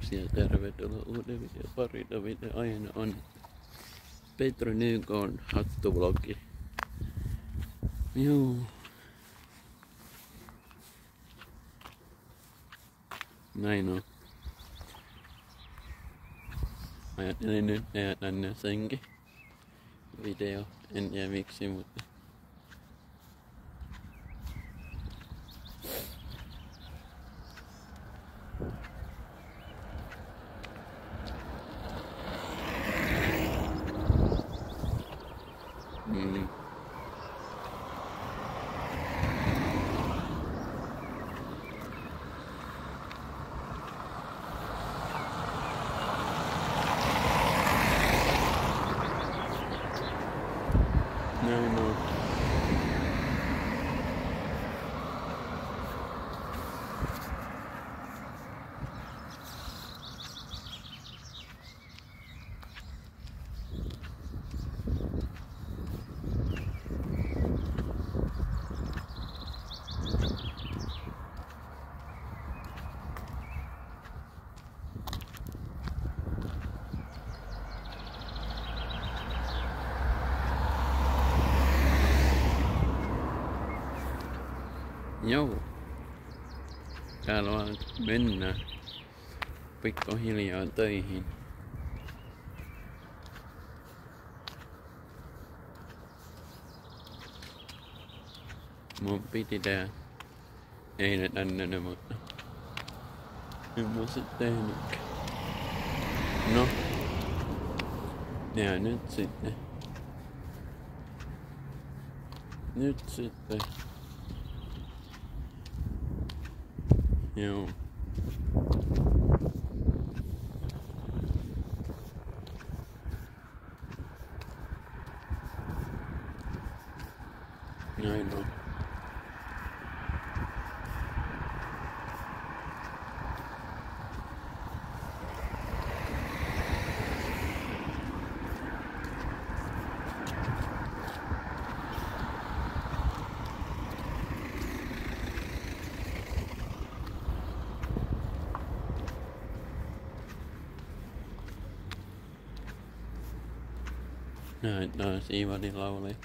Kiitoksia, tervetuloa uuden videon pariin. Video aiheena on Petro Nykon hattuvlogi. Joo. Näin on. Ajattelin nyt tehdä tänne senkin video. En tiedä miksi, mutta Näin on. Joo. Täällä vaan mennään pikkuhiljaa töihin. Mun piti tehdä eilen tänne, mutta en mä sit tehnytkään. No. Ja nyt sitten. Nyt sitten. Joo. Näin on. Näin taas Iivani lauli.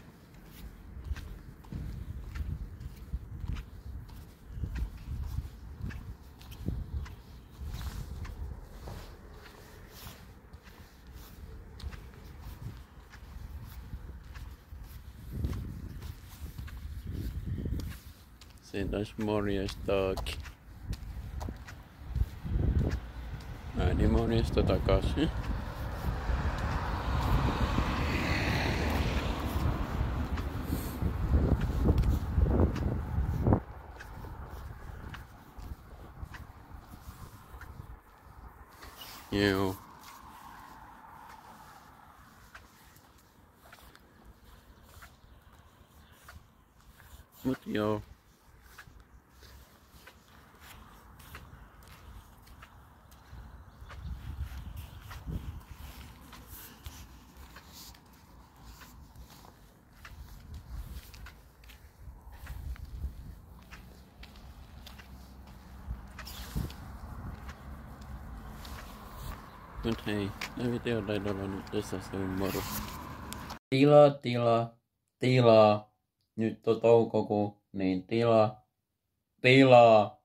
Se taas morjestaakin. Ääni morjesta takaisin. Joo. Mut joo. Mut hei, video taitaa olla nyt tässä se moro. Tila, tila, tilaa. Nyt on toukokuu, niin tila, tilaa.